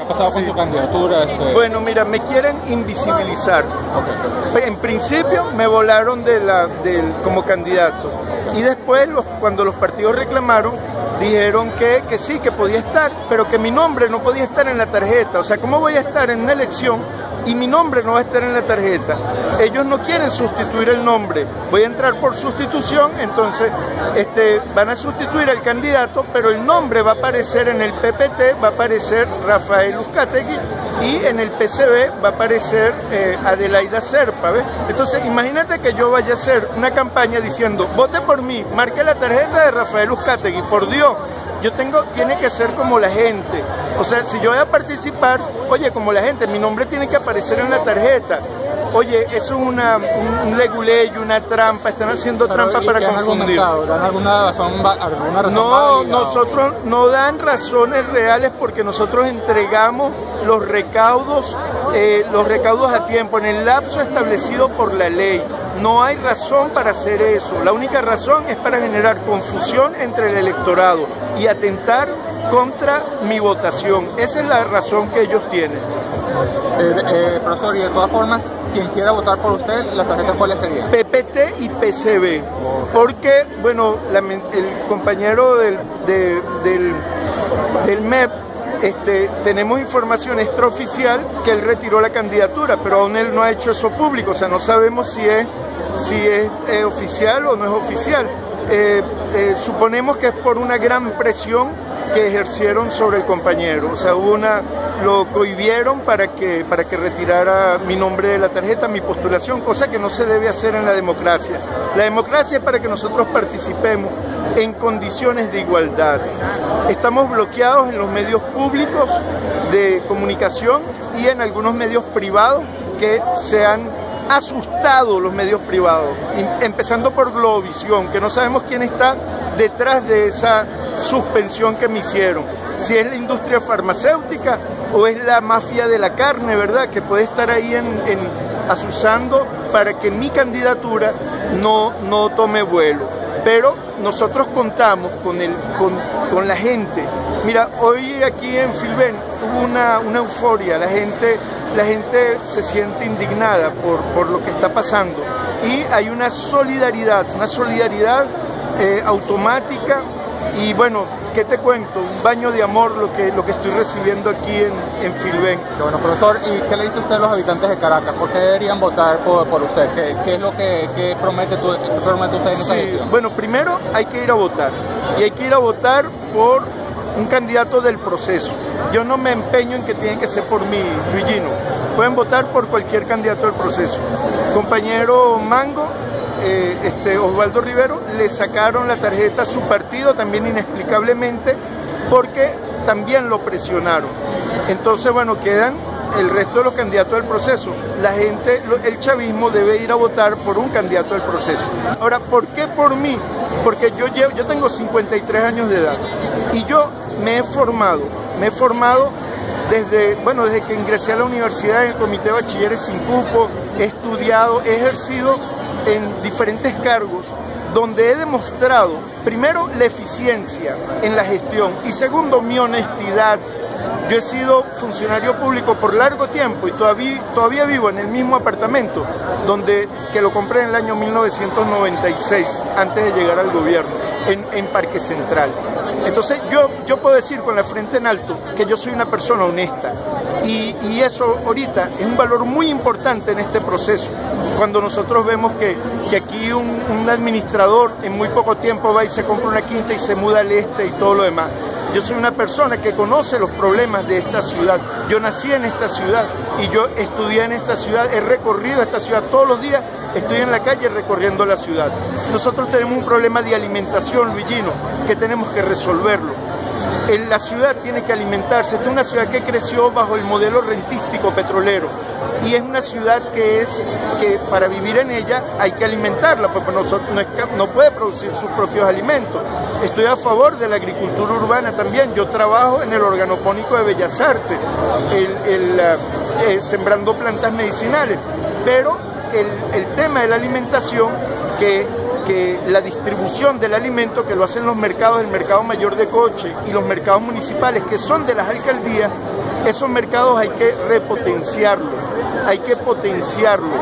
¿Qué ha pasado con su candidatura? Este? Bueno, mira, me quieren invisibilizar. En principio me volaron de la, del, como candidato. Y después, los, cuando los partidos reclamaron, dijeron que, que sí, que podía estar, pero que mi nombre no podía estar en la tarjeta. O sea, ¿cómo voy a estar en una elección y mi nombre no va a estar en la tarjeta. Ellos no quieren sustituir el nombre. Voy a entrar por sustitución, entonces este, van a sustituir al candidato, pero el nombre va a aparecer en el PPT, va a aparecer Rafael Uzcategui y en el PCB va a aparecer eh, Adelaida Serpa. ¿ves? Entonces imagínate que yo vaya a hacer una campaña diciendo, vote por mí, marque la tarjeta de Rafael Uzcategui, por Dios yo tengo, tiene que ser como la gente. O sea, si yo voy a participar, oye, como la gente, mi nombre tiene que aparecer en la tarjeta. Oye, eso es una, un, leguleyo, una trampa, están haciendo trampa para confundir. ¿Dan alguna razón, alguna razón No, nosotros no dan razones reales porque nosotros entregamos los recaudos, eh, los recaudos a tiempo, en el lapso establecido por la ley. No hay razón para hacer eso. La única razón es para generar confusión entre el electorado y atentar contra mi votación. Esa es la razón que ellos tienen. Eh, eh, profesor, y de todas formas, quien quiera votar por usted, ¿las tarjetas cuáles serían? PPT y PCB. Porque, bueno, el compañero del, del, del MEP este, tenemos información extraoficial que él retiró la candidatura, pero aún él no ha hecho eso público, o sea, no sabemos si es, si es oficial o no es oficial. Eh, eh, suponemos que es por una gran presión que ejercieron sobre el compañero. O sea, una, lo cohibieron para que, para que retirara mi nombre de la tarjeta, mi postulación, cosa que no se debe hacer en la democracia. La democracia es para que nosotros participemos en condiciones de igualdad. Estamos bloqueados en los medios públicos de comunicación y en algunos medios privados que se han asustado los medios privados, empezando por Globovisión, que no sabemos quién está detrás de esa suspensión que me hicieron. Si es la industria farmacéutica o es la mafia de la carne, ¿verdad? Que puede estar ahí en, asusando para que mi candidatura no, no tome vuelo. Pero nosotros contamos con, el, con, la gente. Mira, hoy aquí en Filben hubo una, una euforia, la gente, la gente se siente indignada por, por lo que está pasando y hay una solidaridad, una solidaridad eh, automática y bueno, ¿qué te cuento? Un baño de amor lo que, lo que estoy recibiendo aquí en, en Filben. bueno, profesor, ¿y qué le dice usted a los habitantes de Caracas? ¿Por qué deberían votar por, por usted? ¿Qué, ¿Qué, es lo que, promete, tu, promete usted en esa gestión? Bueno, primero hay que ir a votar. Y hay que ir a votar por un candidato del proceso. Yo no me empeño en que tiene que ser por mí, Luigino. Pueden votar por cualquier candidato del proceso. Compañero Mango, eh, este, Osvaldo Rivero, le sacaron la tarjeta a su partido también inexplicablemente porque también lo presionaron. Entonces, bueno, quedan el resto de los candidatos del proceso. La gente, el chavismo debe ir a votar por un candidato del proceso. Ahora, ¿por qué por mí? Porque yo, llevo, yo tengo 53 años de edad y yo me he formado, me he formado desde, bueno, desde que ingresé a la universidad en el comité de bachilleres sin cupo, he estudiado, he ejercido en diferentes cargos donde he demostrado, primero, la eficiencia en la gestión y segundo, mi honestidad. Yo he sido funcionario público por largo tiempo y todavía, todavía vivo en el mismo apartamento donde, que lo compré en el año 1996, antes de llegar al gobierno, en, en Parque Central. Entonces yo, yo puedo decir con la frente en alto que yo soy una persona honesta y, y eso ahorita es un valor muy importante en este proceso cuando nosotros vemos que, que aquí un, un, administrador en muy poco tiempo va y se compra una quinta y se muda al este y todo lo demás. Yo soy una persona que conoce los problemas de esta ciudad. Yo nací en esta ciudad y yo estudié en esta ciudad, he recorrido esta ciudad todos los días, estoy en la calle recorriendo la ciudad. Nosotros tenemos un problema de alimentación, Luigino, que tenemos que resolverlo la ciudad tiene que alimentarse. Esta es una ciudad que creció bajo el modelo rentístico petrolero y es una ciudad que es que para vivir en ella hay que alimentarla, porque no, puede producir sus propios alimentos. Estoy a favor de la agricultura urbana también. Yo trabajo en el organopónico de Bellas Artes, el, eh, sembrando plantas medicinales, pero el, tema de la alimentación que que la distribución del alimento que lo hacen los mercados, el mercado mayor de coche y los mercados municipales que son de las alcaldías, Esos mercados hay que repotenciarlos, hay que potenciarlos.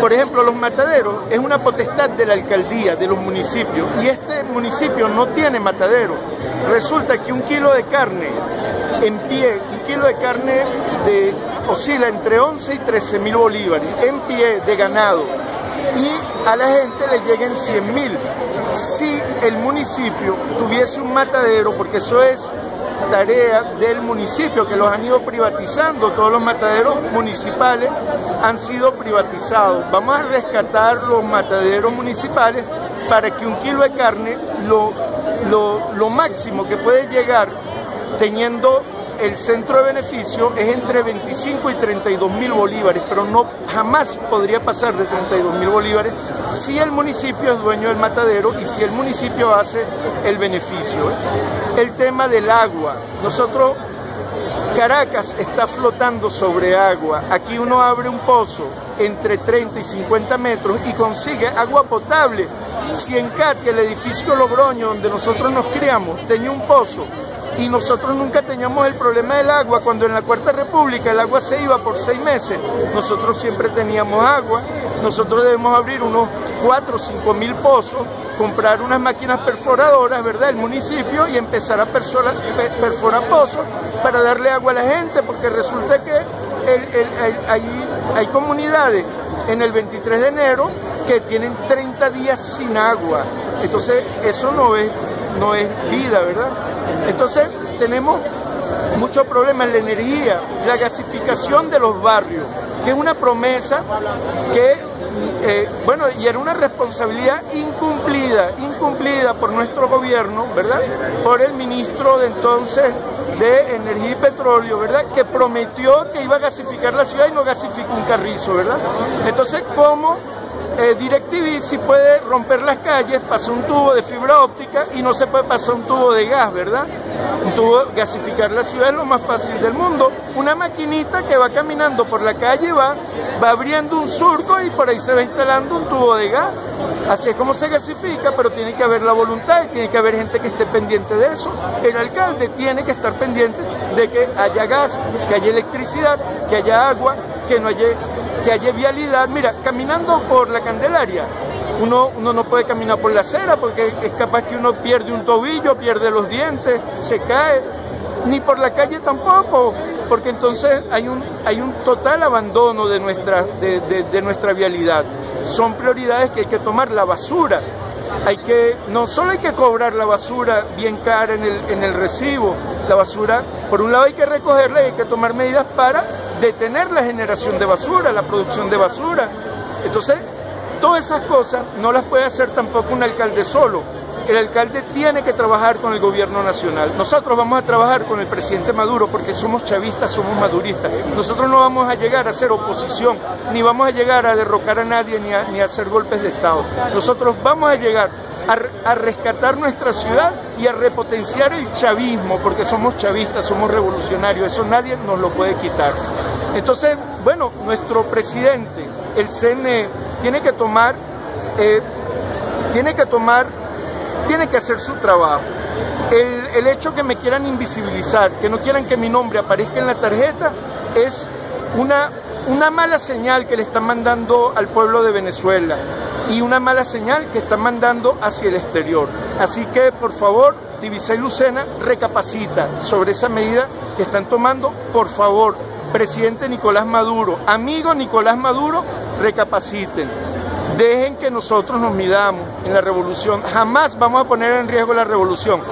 Por ejemplo, los mataderos es una potestad de la alcaldía, de los municipios, y este municipio no tiene matadero. Resulta que un kilo de carne en pie, un kilo de carne de, oscila entre 11 y 13 mil bolívares, en pie de ganado, y a la gente le lleguen 100 mil. Si el municipio tuviese un matadero, porque eso es tarea del municipio, que los han ido privatizando, todos los mataderos municipales han sido privatizados. Vamos a rescatar los mataderos municipales para que un kilo de carne, lo, lo, lo máximo que puede llegar teniendo el centro de beneficio es entre 25 y 32 mil bolívares, pero no jamás podría pasar de 32 mil bolívares si el municipio es dueño del matadero y si el municipio hace el beneficio. El tema del agua. Nosotros, Caracas está flotando sobre agua. Aquí uno abre un pozo entre 30 y 50 metros y consigue agua potable. Si en Katia, el edificio Logroño, donde nosotros nos criamos, tenía un pozo y nosotros nunca teníamos el problema del agua. Cuando en la Cuarta República el agua se iba por seis meses, nosotros siempre teníamos agua. Nosotros debemos abrir unos 4 o 5 mil pozos, comprar unas máquinas perforadoras, ¿verdad?, el municipio y empezar a perforar, pozos para darle agua a la gente, porque resulta que hay comunidades en el 23 de enero que tienen 30 días sin agua. Entonces, eso no es, no es vida, ¿verdad? Entonces tenemos muchos problemas en la energía, la gasificación de los barrios, que es una promesa que, eh, bueno, y era una responsabilidad incumplida, incumplida por nuestro gobierno, ¿verdad? Por el ministro de entonces de Energía y Petróleo, ¿verdad? Que prometió que iba a gasificar la ciudad y no gasificó un carrizo, ¿verdad? Entonces, ¿cómo eh, DirecTV si puede romper las calles, pasa un tubo de fibra óptica y no se puede pasar un tubo de gas, ¿verdad? Un tubo, gasificar la ciudad es lo más fácil del mundo. Una maquinita que va caminando por la calle va, va abriendo un surco y por ahí se va instalando un tubo de gas. Así es como se gasifica, pero tiene que haber la voluntad y tiene que haber gente que esté pendiente de eso. El alcalde tiene que estar pendiente de que haya gas, que haya electricidad, que haya agua, que no haya que haya vialidad. Mira, caminando por la Candelaria, uno, uno no puede caminar por la acera porque es capaz que uno pierde un tobillo, pierde los dientes, se cae, ni por la calle tampoco, porque entonces hay un, hay un total abandono de nuestra, de, nuestra vialidad. Son prioridades que hay que tomar la basura. Hay que, no solo hay que cobrar la basura bien cara en el, en el recibo, la basura, por un lado hay que recogerla y hay que tomar medidas para detener la generación de basura, la producción de basura. Entonces, todas esas cosas no las puede hacer tampoco un alcalde solo. El alcalde tiene que trabajar con el gobierno nacional. Nosotros vamos a trabajar con el presidente Maduro porque somos chavistas, somos maduristas. Nosotros no vamos a llegar a hacer oposición, ni vamos a llegar a derrocar a nadie, ni a, a hacer golpes de Estado. Nosotros vamos a llegar a, rescatar nuestra ciudad y a repotenciar el chavismo, porque somos chavistas, somos revolucionarios, eso nadie nos lo puede quitar. Entonces, bueno, nuestro presidente, el CNE, tiene que tomar, eh, tiene que tomar, tiene que hacer su trabajo. El, el hecho que me quieran invisibilizar, que no quieran que mi nombre aparezca en la tarjeta, es una, una mala señal que le están mandando al pueblo de Venezuela y una mala señal que están mandando hacia el exterior. Así que, por favor, y Lucena recapacita sobre esa medida que están tomando. Por favor, presidente Nicolás Maduro, amigo Nicolás Maduro, recapaciten. Dejen que nosotros nos midamos en la revolución. Jamás vamos a poner en riesgo la revolución.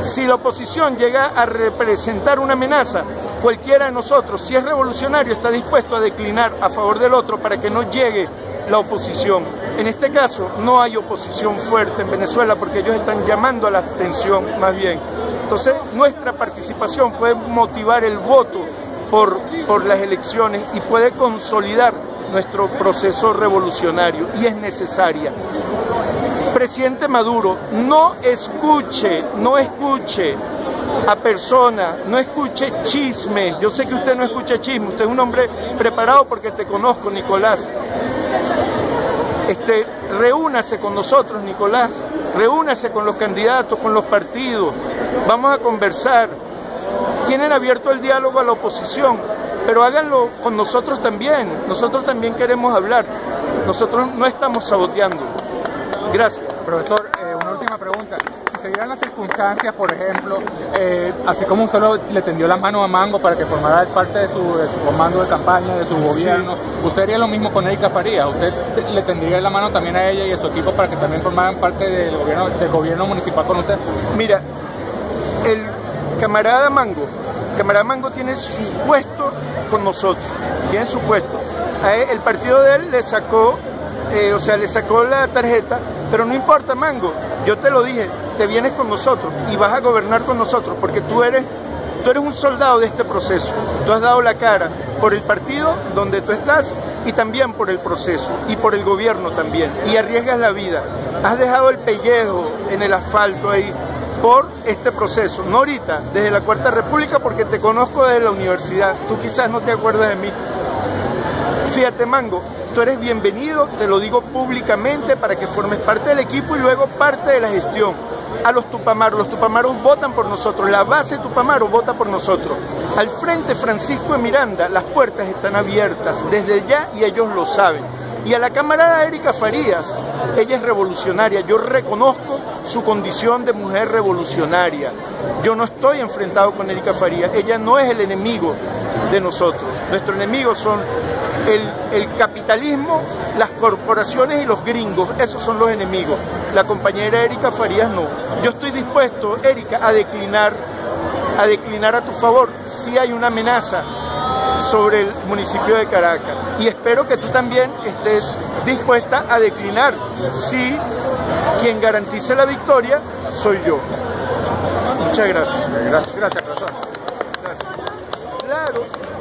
Si la oposición llega a representar una amenaza, cualquiera de nosotros, si es revolucionario, está dispuesto a declinar a favor del otro para que no llegue la oposición. En este caso no hay oposición fuerte en Venezuela porque ellos están llamando a la abstención más bien. Entonces nuestra participación puede motivar el voto por, por las elecciones y puede consolidar nuestro proceso revolucionario y es necesaria. Presidente Maduro, no escuche, no escuche a personas, no escuche chismes. Yo sé que usted no escucha chismes, usted es un hombre preparado porque te conozco, Nicolás. Este, reúnase con nosotros, Nicolás, reúnase con los candidatos, con los partidos, vamos a conversar. Tienen abierto el diálogo a la oposición, pero háganlo con nosotros también. Nosotros también queremos hablar. Nosotros no estamos saboteando. Gracias. Profesor, eh, una última pregunta. Si se dieran las circunstancias, por ejemplo, eh, así como usted le tendió la mano a Mango para que formara parte de su, comando de campaña, de su gobierno, ¿usted haría lo mismo con Erika Faría? ¿Usted le tendría la mano también a ella y a su equipo para que también formaran parte del gobierno, del gobierno municipal con usted? Mira, el camarada Mango, camarada Mango tiene su puesto con nosotros, tiene su puesto. el partido de él le sacó, eh, o sea, le sacó la tarjeta, pero no importa Mango, yo te lo dije, te vienes con nosotros y vas a gobernar con nosotros, porque tú eres, tú eres un soldado de este proceso, tú has dado la cara por el partido donde tú estás y también por el proceso y por el gobierno también, y arriesgas la vida, has dejado el pellejo en el asfalto ahí por este proceso, no ahorita, desde la Cuarta República, porque te conozco desde la universidad, tú quizás no te acuerdas de mí. Fíjate, Mango, tú eres bienvenido, te lo digo públicamente, para que formes parte del equipo y luego parte de la gestión. A los Tupamaros, los Tupamaros votan por nosotros, la base Tupamaro vota por nosotros. Al frente Francisco de Miranda, las puertas están abiertas desde ya y ellos lo saben. Y a la camarada Erika Farías, ella es revolucionaria, yo reconozco su condición de mujer revolucionaria. Yo no estoy enfrentado con Erika Farías, ella no es el enemigo de nosotros. Nuestro enemigo son el, el, capitalismo, las corporaciones y los gringos, esos son los enemigos. La compañera Erika Farías no. Yo estoy dispuesto, Erika, a declinar, a declinar a tu favor si hay una amenaza sobre el municipio de Caracas. Y espero que tú también estés dispuesta a declinar si quien garantice la victoria soy yo. Muchas gracias. Gracias, gracias, profesor. Claro.